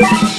you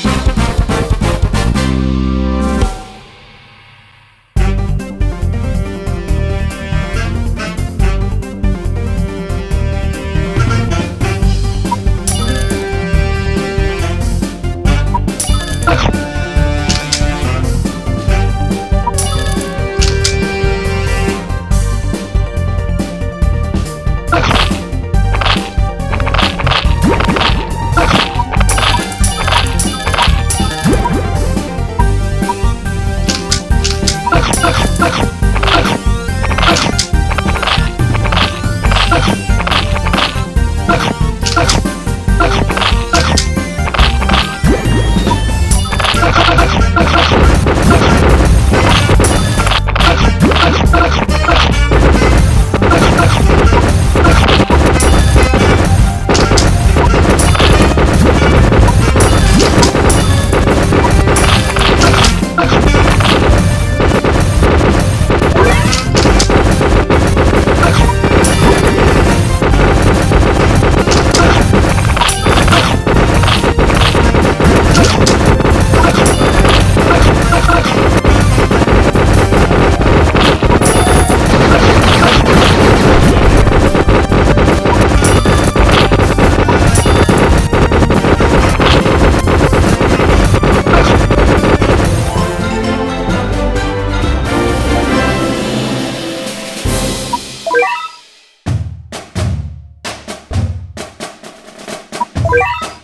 Yeah.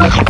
Thank you.